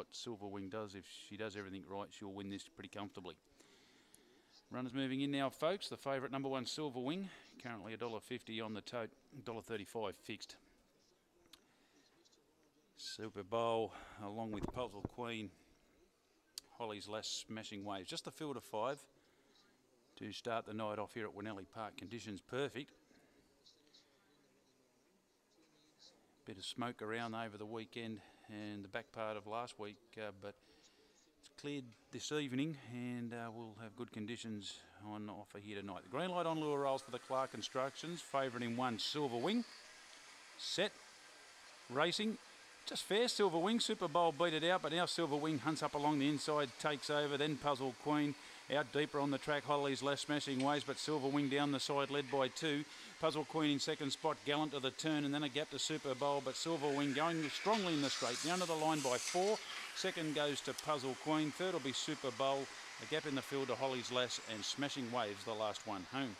what Silver Wing does. If she does everything right, she'll win this pretty comfortably. Runners moving in now, folks. The favourite number one, Silver Wing, currently $1.50 on the tote, $1.35 fixed. Super Bowl, along with Puzzle Queen, Holly's Lass Smashing Waves. Just the field of five to start the night off here at Winnellie Park. Conditions perfect. Bit of smoke around over the weekend and the back part of last week, uh, but it's cleared this evening and uh, we'll have good conditions on offer here tonight. The green light on lure rolls for the Clark Constructions. Favourite in one, Silver Wing. Set. Racing. Just fair, Silver Wing. Super Bowl beat it out, but now Silver Wing hunts up along the inside, takes over, then Puzzle Queen out deeper on the track. Holly's Lass smashing ways, but Silver Wing down the side, led by two. Puzzle Queen in second spot, Gallant to the turn, and then a gap to Super Bowl, but Silver Wing going strongly in the straight. Down to the line by four. Second goes to Puzzle Queen. Third will be Super Bowl. A gap in the field to Holly's Lass and Smashing Waves, the last one home.